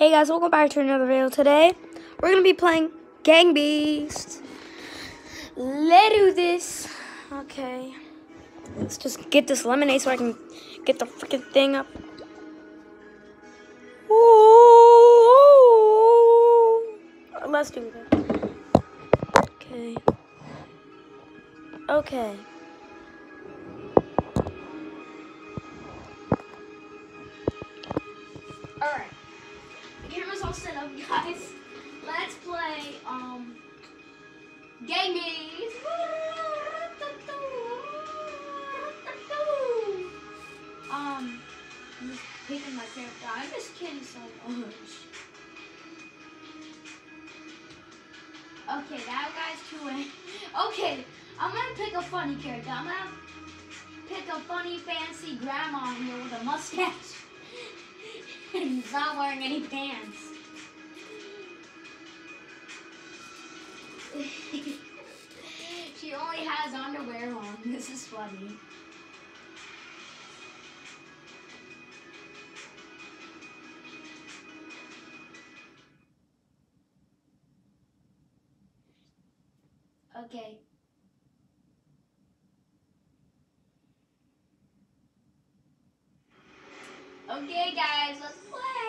Hey guys, welcome back to another video. Today, we're gonna be playing Gang Beast. Let's do this. Okay. Let's just get this lemonade so I can get the freaking thing up. Ooh. Let's do that. Okay. Okay. Up, guys. Let's play, um, Beast. Um, I'm just picking my character. I miss Kitty so much. Okay, that guy's too late. Okay, I'm gonna pick a funny character. I'm gonna pick a funny, fancy grandma here with a mustache. and he's not wearing any pants. she only has underwear on. This is funny. Okay. Okay, guys, let's play.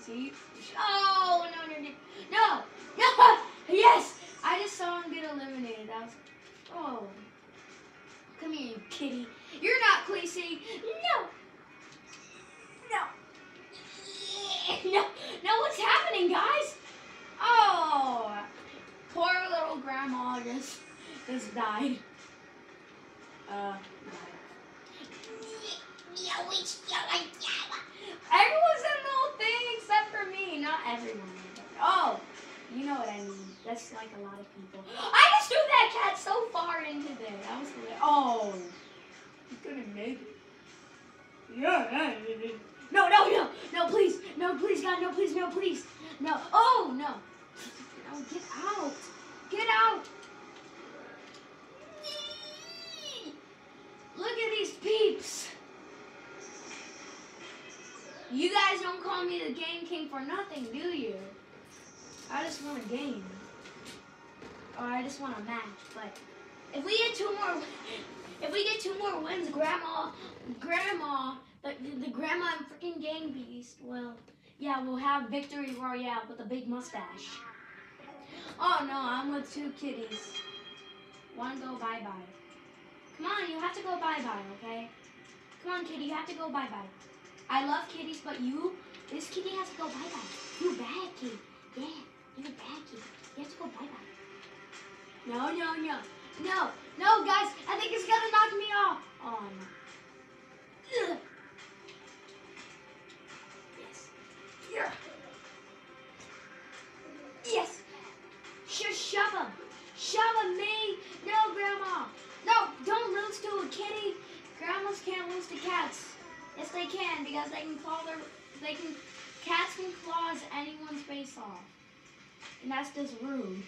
Easy. Oh no no no no no! Yes, I just saw him get eliminated. That was. Oh. Come here, you kitty. You're not Queasy. No. No. No. No, what's happening, guys? Oh. Poor little grandma just just died. Uh Everyone's in the whole thing except for me. Not everyone. Oh, you know what I mean. That's like a lot of people. I just threw that cat so far into there. That was hilarious. Oh. You couldn't make it. Yeah. No, no, no, no, please, no, please, God, no, please, no, please, no. Oh, no. No, get out. Get out. Don't me the Game King for nothing, do you? I just want a game. Or I just want a match. But if we get two more, if we get two more wins, Grandma, Grandma, the, the, Grandma and freaking Gang Beast, well, yeah, we'll have Victory Royale with a big mustache. Oh no, I'm with two kitties. One go bye bye. Come on, you have to go bye bye, okay? Come on, kitty, you have to go bye bye. I love kitties, but you, this kitty has to go bye bye. You bad kitty. Yeah, you're a bad kitty. You have to go bye bye. No, no, no. No, no, guys, I think it's gonna knock me off. Oh no. Ugh. Yes. Yeah. Yes. Just shove him. Shove him, me. No, Grandma. No, don't lose to a kitty. Grandmas can't lose to cats. Yes, they can because they can claw their. They can. Cats can claws anyone's face off, and that's just rude.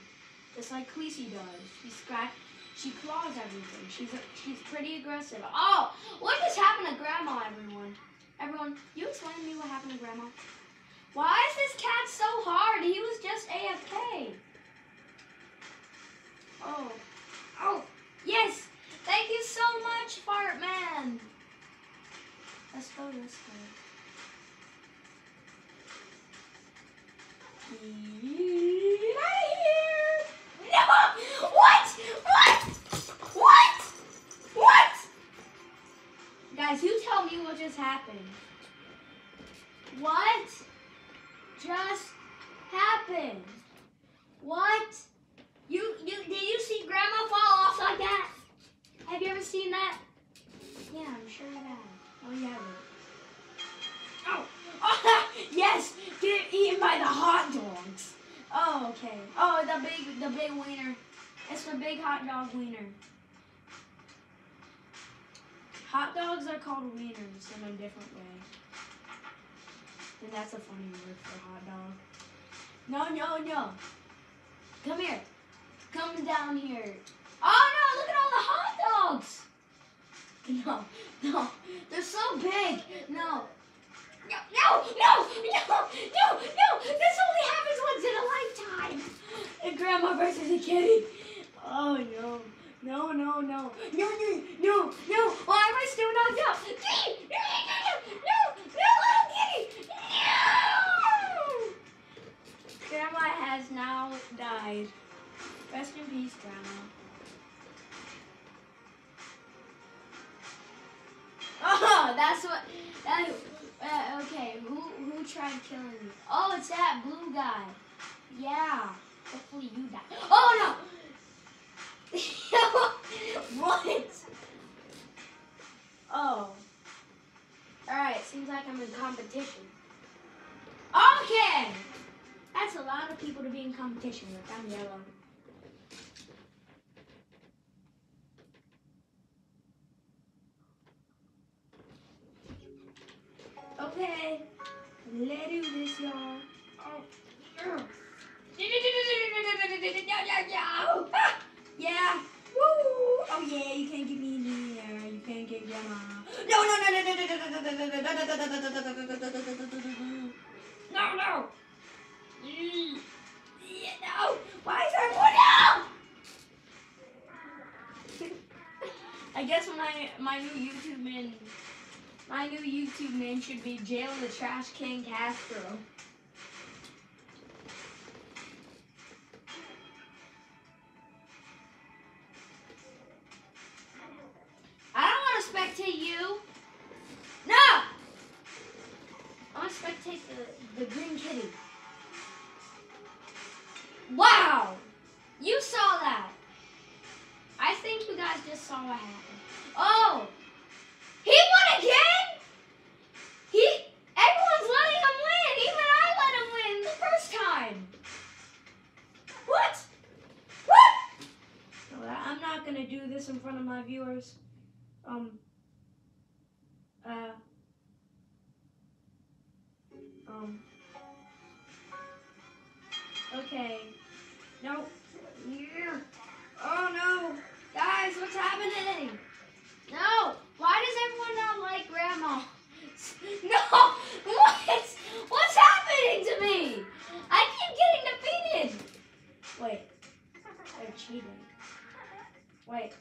Just like Queasy does. She scratch. She claws everything. She's she's pretty aggressive. Oh, what just happened to Grandma? Everyone, everyone, you explain to me what happened to Grandma. Why is this cat so hard? He was just AFK. Oh, oh, yes. Thank you so much, Fart Man. Let's go this way. Guys, you tell me what just happened. What just happened? What? You, you did you see Grandma fall off like that? Have you ever seen that? Yeah, I'm sure you have. Oh, haven't. Oh, oh yes, get eaten by the hot dogs. Oh, okay. Oh, the big, the big wiener. It's the big hot dog wiener. Hot dogs are called wieners in a different way. And that's a funny word for hot dog. No, no, no. Come here. Come down here. Oh no, look at all the hot dogs. No, no. they're so big. No. No, no, no, no, no, no. This only happens once in a lifetime. Grandma versus a kitty. Oh no. No, no, no. No, no, no, no. Why am I still knocked out? No, no, no, no, little kitty. No. Grandma has now died. Rest in peace, Grandma. Oh, that's what. That, uh, okay, who who tried killing me? Oh, it's that blue guy. Yeah. Hopefully you die. Oh no. what? Oh. All right. Seems like I'm in competition. Okay. That's a lot of people to be in competition with. I'm yellow. Okay, let's do yeah. Woo! Oh yeah, you can't get me in there. You can't get grandma. No, no, no, no, no, no, no, no, no, no, no, no. No. Why is everyone out? I guess my my new YouTube man my new YouTube name should be Jail the Trash King Castro. Saw what happened. Oh! He won again? He everyone's letting him win. Even I let him win the first time. What? What? No, I'm not gonna do this in front of my viewers. Um. Uh. Um. Okay. No. Yeah. Oh no. What's happening? No! Why does everyone not like Grandma? No! What? What's happening to me? I keep getting defeated! Wait. They're cheating. Wait.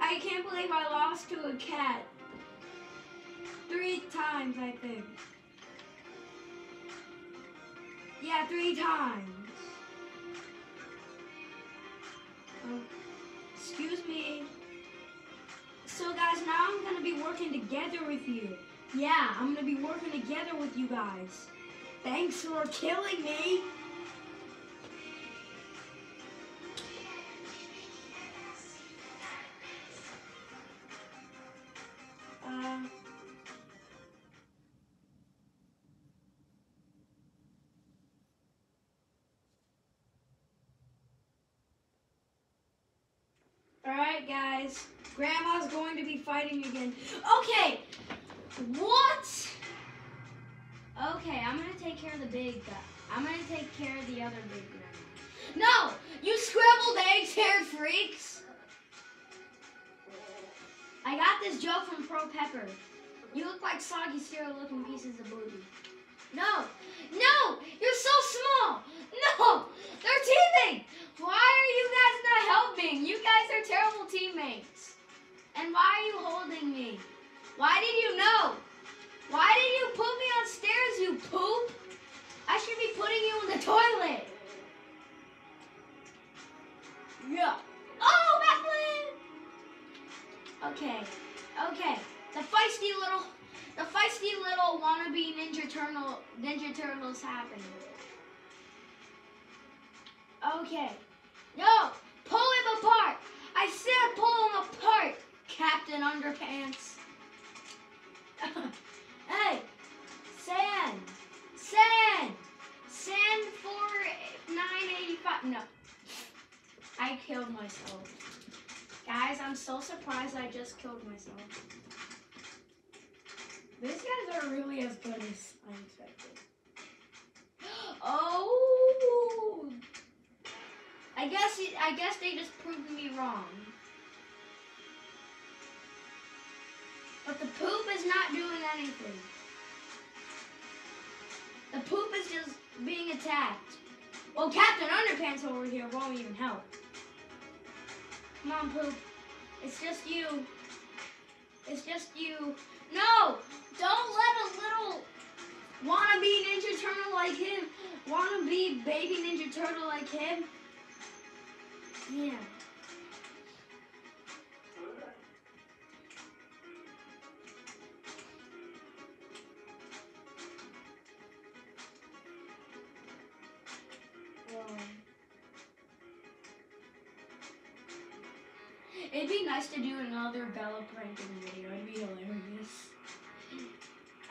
I can't believe I lost to a cat. Three times, I think. Yeah, three times. Oh, excuse me. So guys, now I'm gonna be working together with you. Yeah, I'm gonna be working together with you guys. Thanks for killing me. Alright, guys. Grandma's going to be fighting again. Okay! What? Okay, I'm gonna take care of the big guy. I'm gonna take care of the other big grandma. No! You scrambled eggs haired freaks! I got this joke from Pro Pepper. You look like soggy cereal looking pieces of booty. No! No! You're so small! No! They're teaming! Why are you guys not helping? You guys are terrible teammates. And why are you holding me? Why did you know? Why did you put me on stairs, you poop? I should be putting you in the toilet. Yeah. Oh, Bethlehem! Okay, okay. The feisty little, the feisty little wannabe Ninja Turtle, Ninja Turtles happened. Okay. No! pull him apart! I said pull him apart, Captain Underpants. hey, sand, sand, sand for 985. No, I killed myself. Guys, I'm so surprised I just killed myself. These guys are really as good as I they just proved me wrong. But the poop is not doing anything. The poop is just being attacked. Well, Captain Underpants over here won't even help. Come on, poop. It's just you. It's just you. No! Don't let a little wannabe Ninja Turtle like him, wannabe baby Ninja Turtle like him. Yeah. It'd be nice to do another Bella pranking video. It'd be hilarious.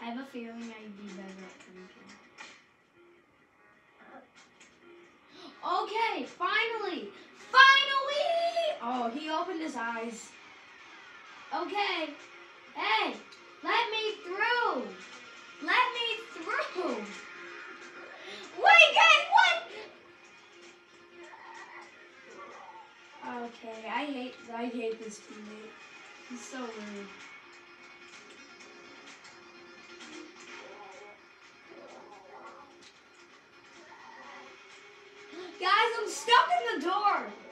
I have a feeling I'd be better he opened his eyes. Okay. Hey, let me through! Let me through! Wait, guys, what? Okay, I hate I hate this teammate. He's so rude. Guys, I'm stuck in the door.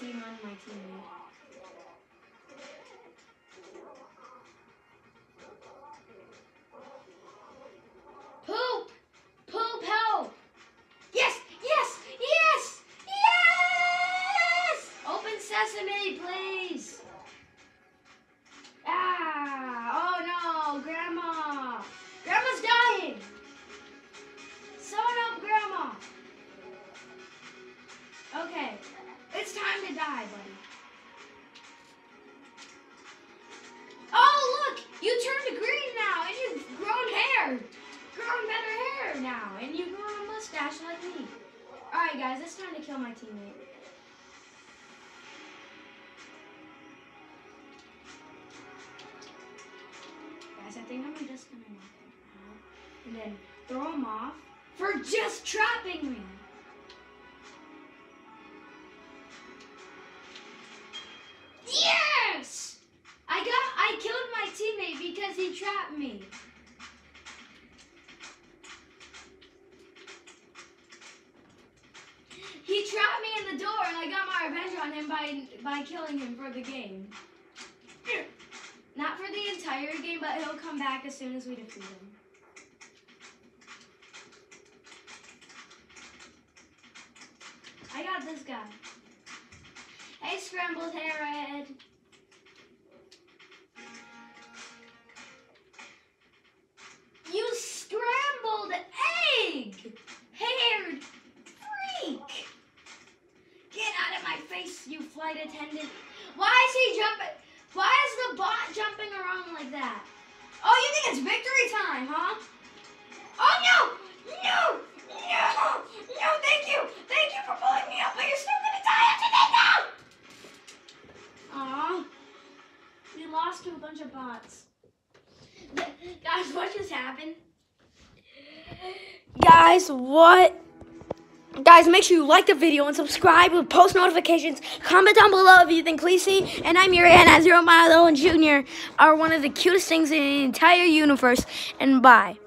Team on my teammate. Poop! Alright, guys, it's time to kill my teammate. Guys, I think I'm just gonna knock him out and then throw him off for just trapping me. Him by by killing him for the game. Not for the entire game, but he'll come back as soon as we defeat him. I got this guy. Hey, scrambled hairhead. Guys, what? Guys, make sure you like the video and subscribe with post notifications. Comment down below if you think Khaleesi and I'm your Anna Zero Milo and Jr. are one of the cutest things in the entire universe. And bye.